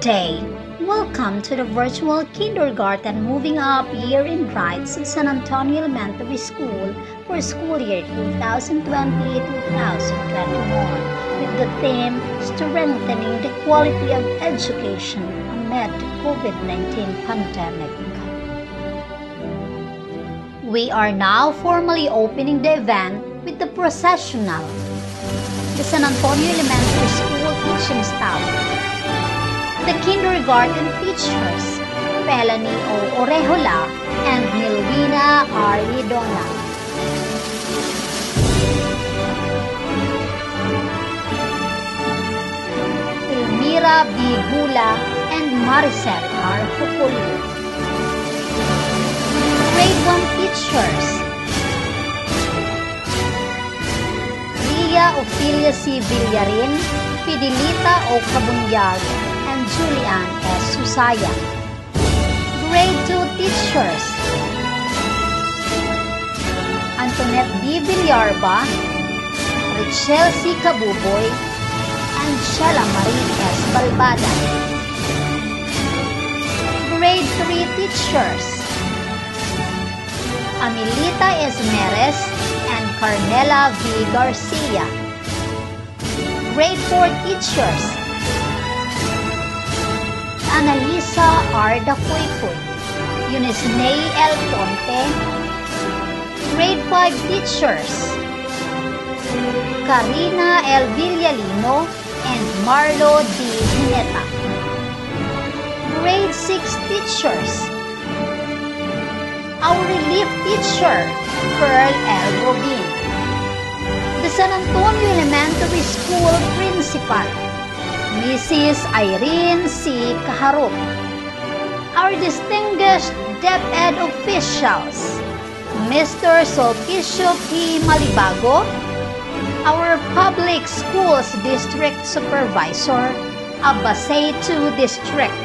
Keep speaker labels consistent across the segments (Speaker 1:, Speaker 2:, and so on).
Speaker 1: Day! Welcome to the virtual kindergarten moving up year in rites of San Antonio Elementary School for school year 2020-2021 with the theme Strengthening the Quality of Education amid the COVID-19 pandemic. We are now formally opening the event with the processional. The San Antonio Elementary School teaching staff the kindergarten teachers, Pelanie O. Orejola and Milwina R. Lidona. Elmira B. Gula and Maricel R. Pupulio. Grade 1 teachers, Lia Ophelia C. Villarin, Fidelita O. Cabunyago, Julian S. Susaya. Grade 2 teachers Antoinette D. Villarba, Richelle C. Kabuboy, and Sheila Marie S. Balbada. Grade 3 teachers Amilita Esmeres and Carmela V. Garcia. Grade 4 teachers Analisa R. Dacuicoy, Eunice L. Ponte, Grade 5 Teachers, Karina L. Villalino and Marlo D. Mineta. Grade 6 Teachers, our relief teacher, Pearl L. Robin. The San Antonio Elementary School Principal, Mrs. Irene C. Kaharup. Our distinguished DepEd officials, Mr. Sulpicio P. Malibago, our Public Schools District Supervisor, Abasay 2 District,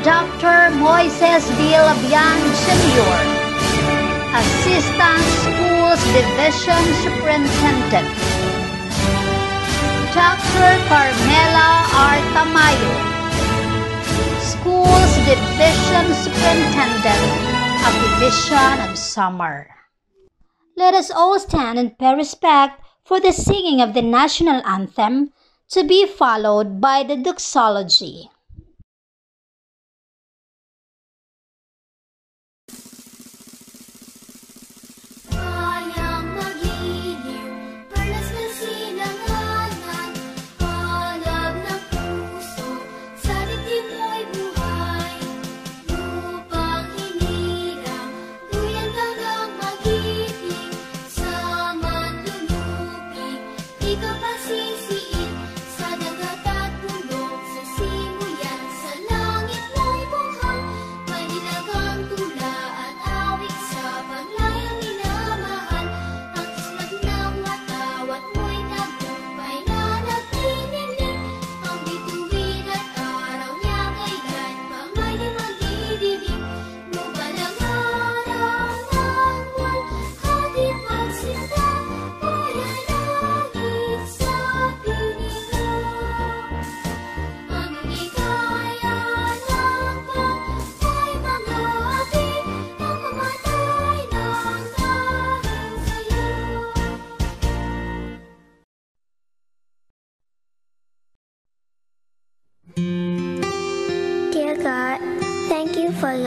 Speaker 1: Dr. Moises D. Labian Sr., Assistant Schools Division Superintendent, Dr. Carmela R. Tamayo, Schools Division Superintendent of Division of Samar. Let us all stand and pay respect for the singing of the national anthem to be followed by the doxology.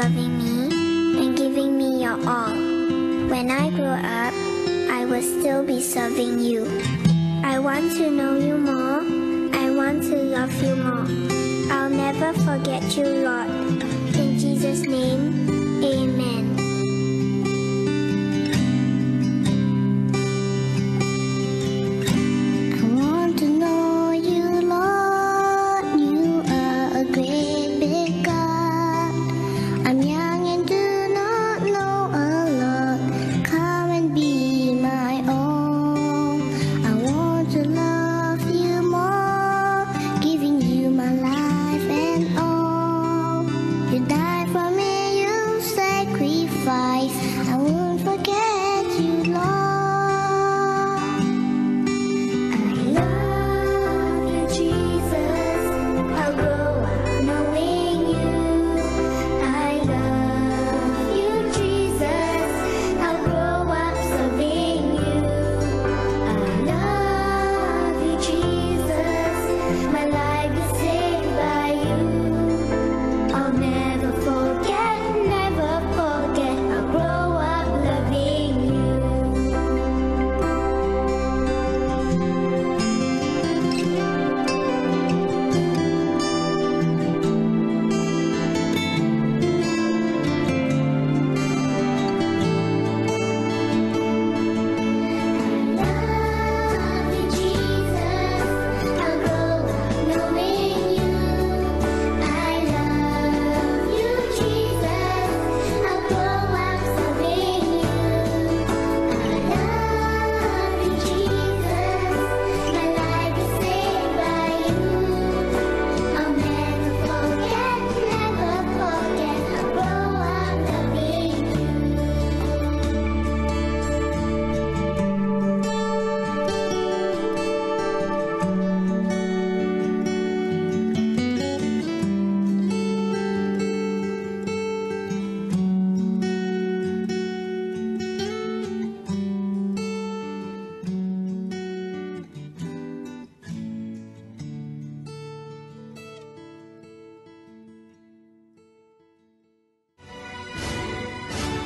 Speaker 2: Loving me and giving me your all. When I grow up, I will still be serving you. I want to know you more. I want to love you more. I'll never forget you, Lord. In Jesus' name, amen.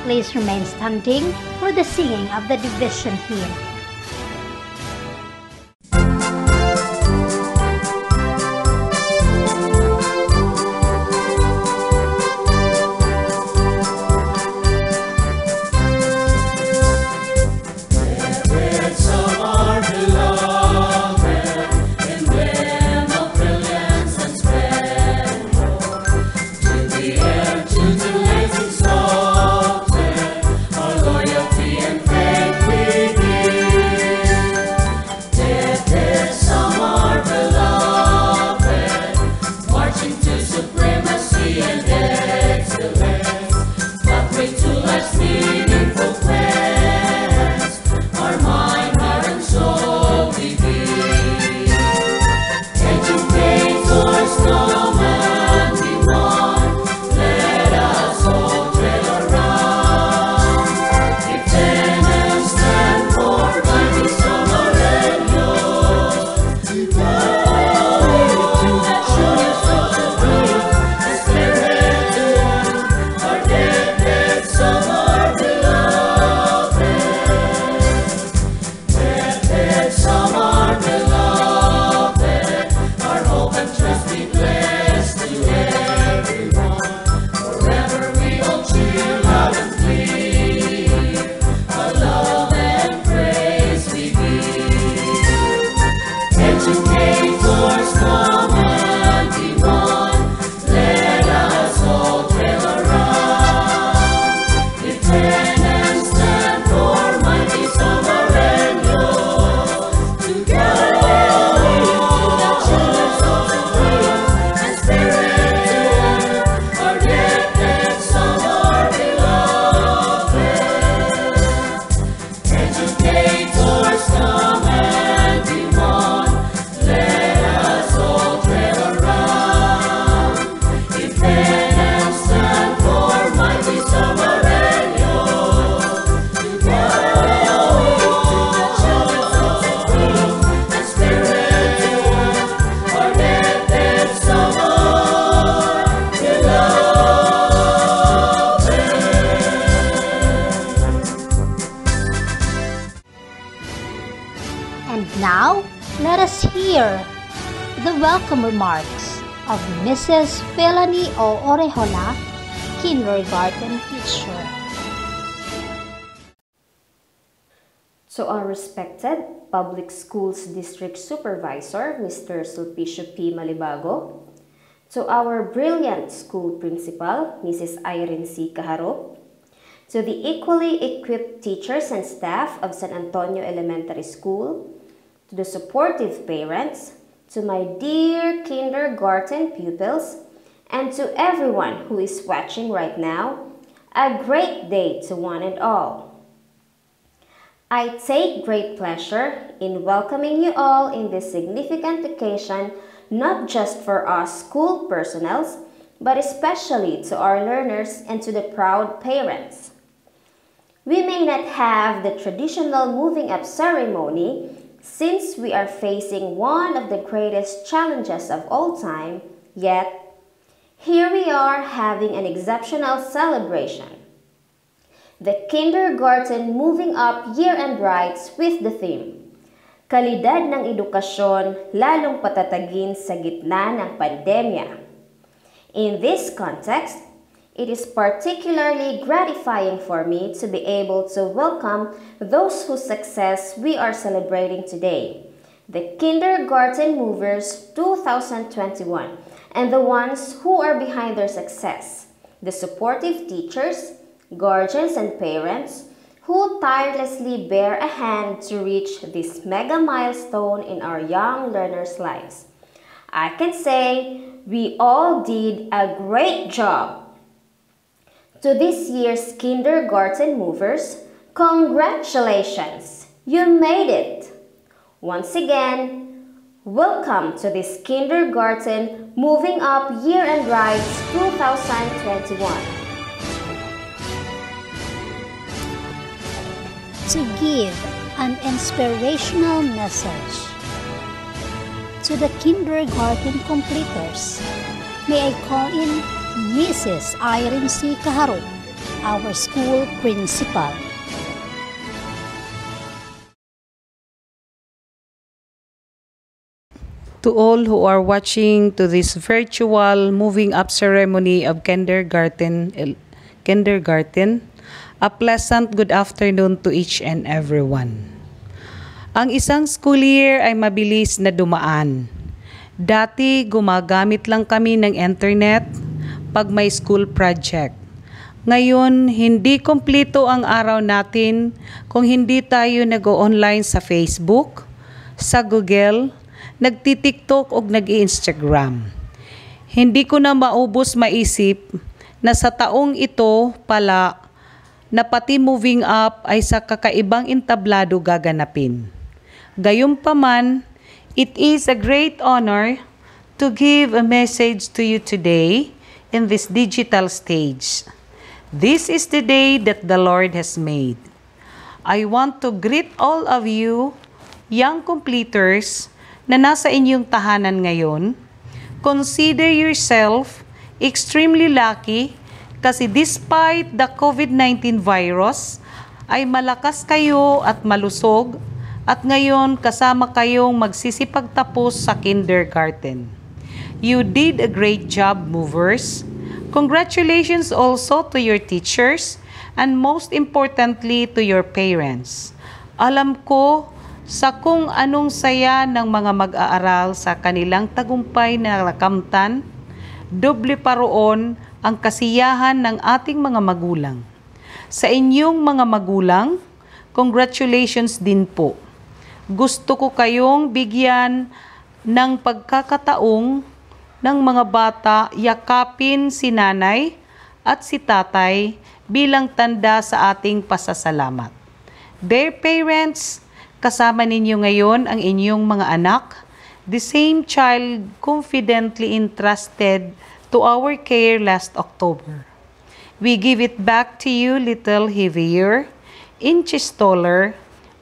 Speaker 1: Please remain standing for the singing of the division hymn. Welcome remarks of Mrs. Felani O. Kindergarten teacher.
Speaker 3: To our respected Public Schools District Supervisor, Mr. Sulpicio P. Malibago, to our brilliant school principal, Mrs. Irene C. Caharop, to the equally equipped teachers and staff of San Antonio Elementary School, to the supportive parents, to my dear kindergarten pupils, and to everyone who is watching right now, a great day to one and all. I take great pleasure in welcoming you all in this significant occasion, not just for us school personnels, but especially to our learners and to the proud parents. We may not have the traditional moving up ceremony since we are facing one of the greatest challenges of all time, yet here we are having an exceptional celebration. The kindergarten moving up year-end rites with the theme, Kalidad ng edukasyon lalong patatagin sa gitna ng pandemya. In this context, it is particularly gratifying for me to be able to welcome those whose success we are celebrating today, the Kindergarten Movers 2021, and the ones who are behind their success, the supportive teachers, guardians, and parents who tirelessly bear a hand to reach this mega milestone in our young learners' lives. I can say we all did a great job. To this year's kindergarten movers, congratulations! You made it! Once again, welcome to this kindergarten moving up year and rides 2021.
Speaker 1: to give an inspirational message. To the kindergarten completers, may I call in Mrs. Irene C. Caharop, our school principal.
Speaker 4: to all who are watching to this virtual moving up ceremony of kindergarten kindergarten a pleasant good afternoon to each and everyone ang isang school year ay mabilis na dumaan dati gumagamit lang kami ng internet pag may school project ngayon, hindi kompleto ang araw natin kung hindi tayo nag-online sa Facebook, sa Google, nagti-TikTok o nag-Instagram. Hindi ko na maubos maisip na sa taong ito pala na pati moving up ay sa kakaibang entablado gaganapin. Gayunpaman, it is a great honor to give a message to you today in this digital stage. This is the day that the Lord has made. I want to greet all of you, young completers, na nasa inyong tahanan ngayon. Consider yourself extremely lucky kasi despite the COVID-19 virus, ay malakas kayo at malusog at ngayon kasama kayong magsisipagtapos sa kindergarten. You did a great job, movers. Congratulations also to your teachers and most importantly to your parents. Alam ko sa kung anong saya ng mga mag-aaral sa kanilang tagumpay na nakamtan, doble pa roon ang kasiyahan ng ating mga magulang. Sa inyong mga magulang, congratulations din po. Gusto ko kayong bigyan ng pagkakataong ng mga bata yakapin si nanay at si tatay bilang tanda sa ating pasasalamat. Dear parents, kasama ninyo ngayon ang inyong mga anak, the same child confidently entrusted to our care last October. We give it back to you little heavier, inches taller,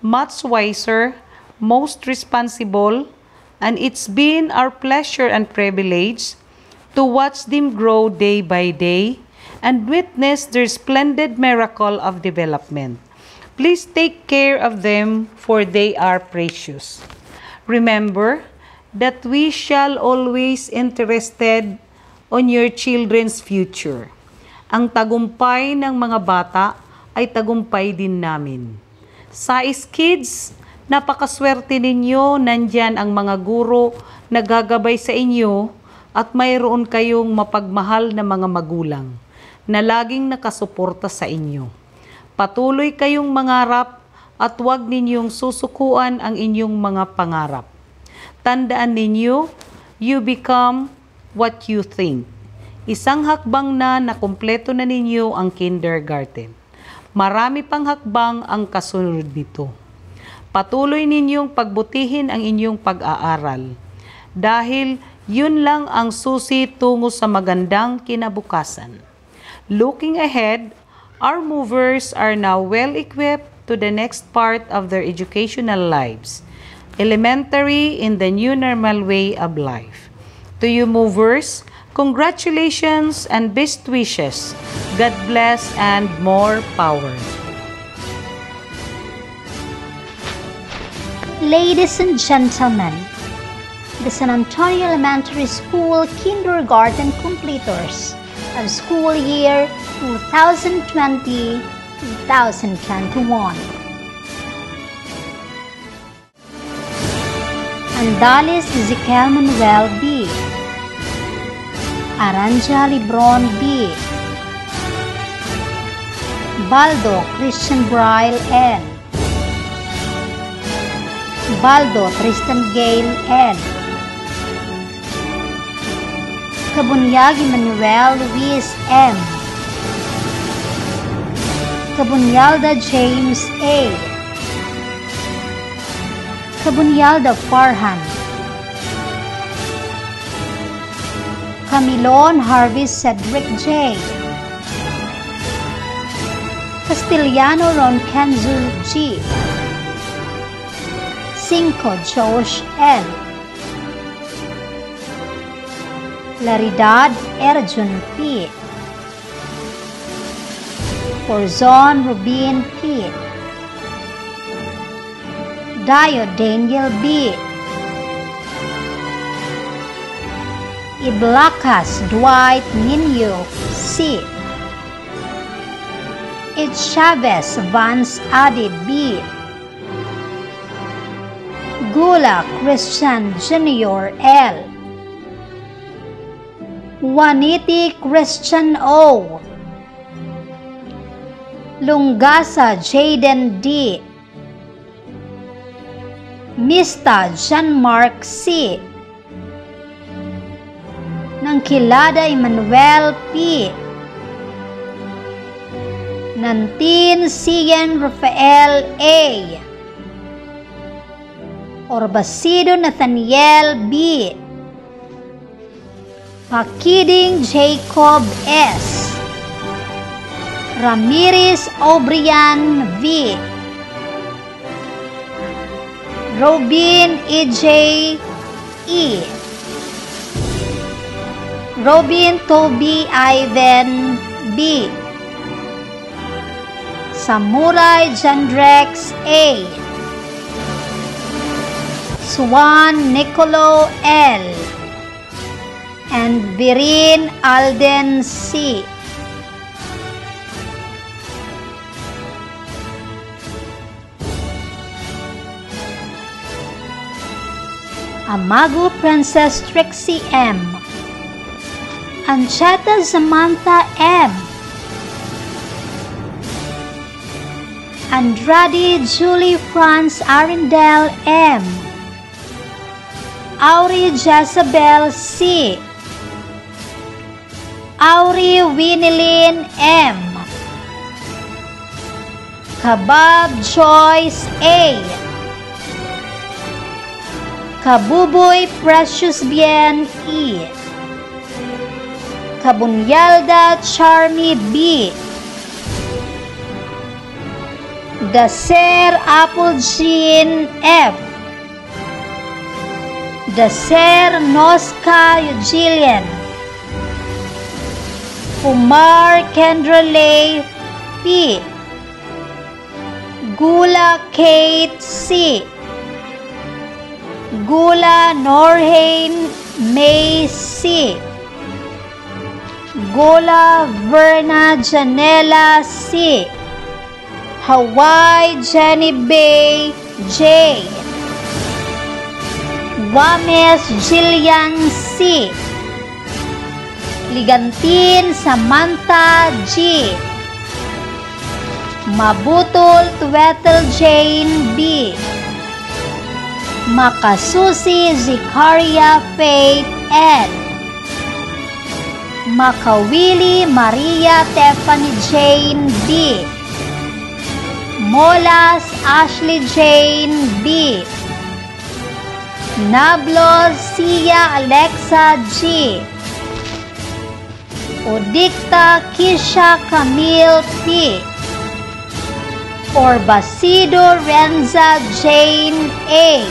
Speaker 4: much wiser, most responsible, and it's been our pleasure and privilege to watch them grow day by day and witness their splendid miracle of development. Please take care of them, for they are precious. Remember that we shall always interested on your children's future. Ang tagumpay ng mga bata ay tagumpay din namin. Sa Kids, napakaswerte ninyo, nandyan ang mga guro na gagabay sa inyo at mayroon kayong mapagmahal na mga magulang na laging nakasuporta sa inyo. Patuloy kayong mangarap at huwag ninyong susukuan ang inyong mga pangarap. Tandaan ninyo, you become what you think. Isang hakbang na nakumpleto na ninyo ang kindergarten. Marami pang hakbang ang kasunod nito. Patuloy ninyong pagbutihin ang inyong pag-aaral. Dahil yun lang ang susi tungo sa magandang kinabukasan. Looking ahead, our movers are now well equipped to the next part of their educational lives, elementary in the new normal way of life. To you movers, congratulations and best wishes. God bless and more power.
Speaker 1: Ladies and gentlemen, the San Antonio Elementary School kindergarten completers of school year 2020-2021. Andales Ezequiel Manuel B. Aranja Libron B. Baldo Christian Braille N. Baldo Tristan Gale N. Kabunyag Emmanuel Luis M. Kabunyalda James A. Kabunyalda Farhan. Camilon Harvey Cedric J. Castellano Ron Kenzu G. Cinco Josh L. Laridad Erjun P. Corzon Rubin P. Dio Daniel B. Iblacas Dwight Ninyo C. It's Chavez Vance Adi B. Gula Christian Jr. L. Juaniti Christian O. Lungasa Jaden D. Mista John Mark C. Nangkilada Emmanuel P. Nantin Sigan Rafael A. Orbasido Nathaniel B. Pakiding Jacob S. Ramirez Obrian V. Robin EJ E. Robin Toby Ivan B. Samurai Jandrex A. Swan Nicolo L. And Virin Alden C. Amago Princess Trixie M. Ancheta Samantha M. Andrade Julie Franz Arendelle M. Auri Jezebel C. Auri Winilyn M. Kabab Joyce A. Kabuboy Precious Bien E. Kabunyalda Charmy B. Daser Apple Jean F. Daser Noska Eugilian. Kumar Kendralay P. Gula Kate C. Gula Norhain May C. Gula Verna Janela C. Hawaii Jenny Bay J. Guames Jillian C. Ligantin Samantha G. Mabutol Twetel Jane B. Makasusi Zikaria Faith N. Makawili Maria Tiffany Jane B. Molas Ashley Jane B. Nablos Sia Alexa G. Odicta Kisha Camille P. Orbasido Renza Jane A.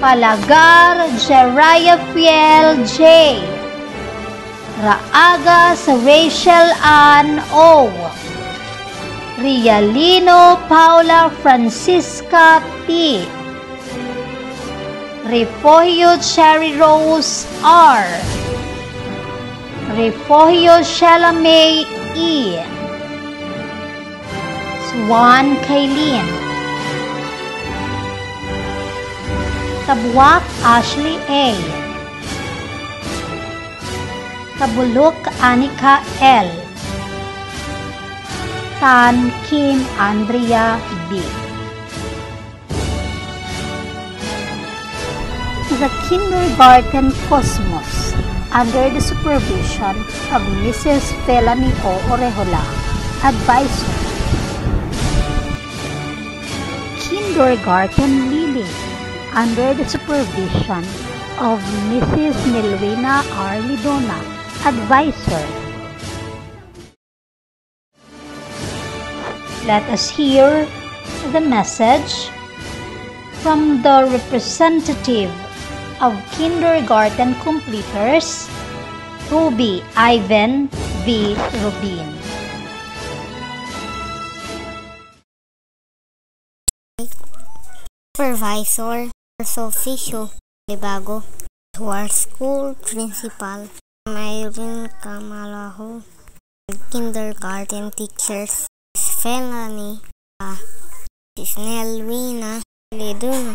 Speaker 1: Palagar Jeriah Fiel J. Raagas Rachel Ann O. Rialino Paula Francisca P. Refugio Cherry Rose R. Refugio Shalame E. Swan Kailin. Tabuak Ashley A. Tabulok Anika L. Tan Kim Andrea B. The Kindergarten Cosmos under the supervision of Mrs. Felani. Orejola, advisor. Kindergarten Lily under the supervision of Mrs. Nelwina R. Lidona, advisor. Let us hear the message from the representative of kindergarten completers, Ruby Ivan V. Rubin.
Speaker 2: Supervisor official, Libago to our school principal Myron Kamalaho kindergarten teachers Felani uh, Cisnelwina Leduno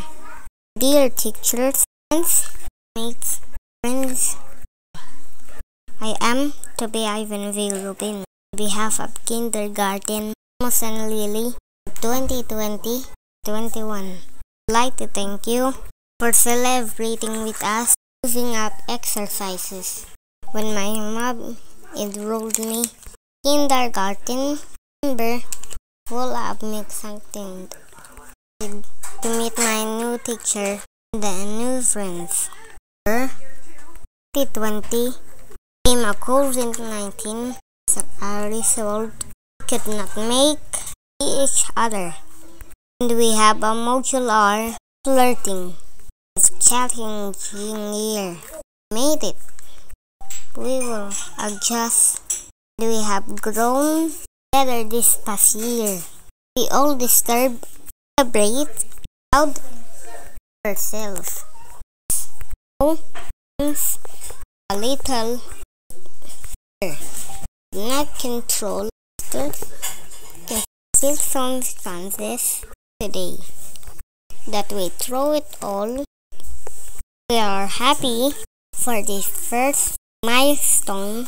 Speaker 2: Dear teachers, friends, mates, friends, I am to be Ivanville Rubin on behalf of kindergarten Amos and Lily 2020-21. I'd like to thank you for celebrating with us moving up exercises. When my mom enrolled me kindergarten, remember full of me excited to meet my new teacher the new friends. 2020 came a COVID-19 as a result could not make each other. And we have a modular flirting. It's challenging year. Made it. We will adjust. We have grown better this past year. We all disturb, celebrate, proud ourselves. Oh, so, things a little not control can still circumstances today. That we throw it all. We are happy for this first milestone.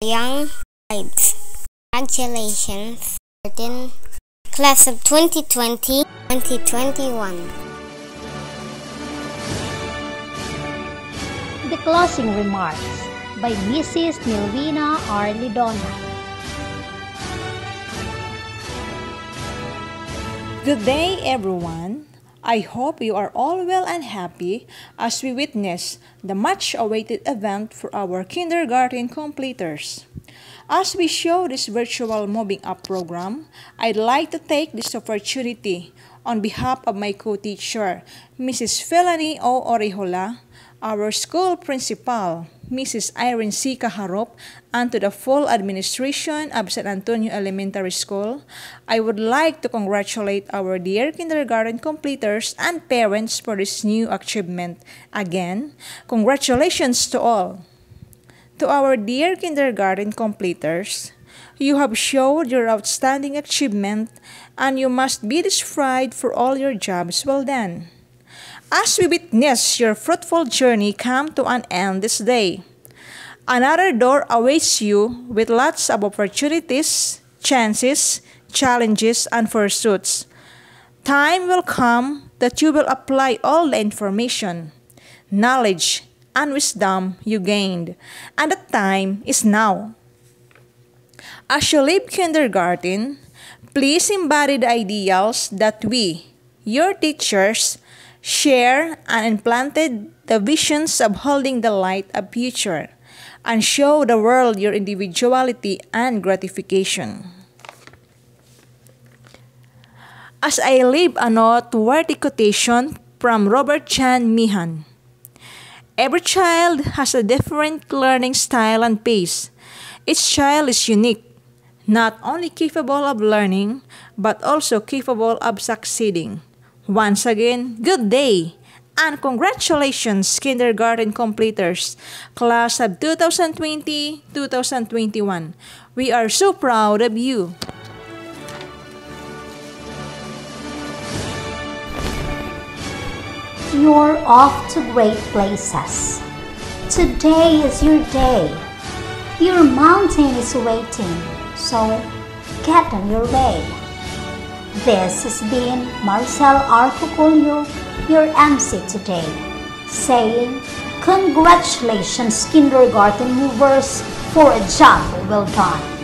Speaker 2: Young lives congratulations. Certain class of 2020 2021
Speaker 1: The closing remarks by Mrs. Milvina R. Lidona.
Speaker 5: Good day, everyone. I hope you are all well and happy as we witness the much awaited event for our kindergarten completers. As we show this virtual moving up program, I'd like to take this opportunity on behalf of my co-teacher, Mrs. Felani O. Orihola, our school principal, Mrs. Irene C. Kaharop, and to the full administration of San Antonio Elementary School, I would like to congratulate our dear kindergarten completers and parents for this new achievement. Again, congratulations to all. To our dear kindergarten completers, you have showed your outstanding achievement and you must be described for all your jobs well done. As we witness your fruitful journey come to an end this day, another door awaits you with lots of opportunities, chances, challenges, and pursuits. Time will come that you will apply all the information, knowledge, and wisdom you gained, and the time is now. As you leave kindergarten, please embody the ideals that we, your teachers, share and implanted the visions of holding the light of future and show the world your individuality and gratification. As I leave a note worthy quotation from Robert John Meehan. Every child has a different learning style and pace. Each child is unique, not only capable of learning, but also capable of succeeding. Once again, good day and congratulations, kindergarten completers, class of 2020-2021. We are so proud of you.
Speaker 1: You're off to great places. Today is your day. Your mountain is waiting, so get on your way. This has been Marcel Arcocolio, your MC today, saying, Congratulations, kindergarten movers, for a job well done.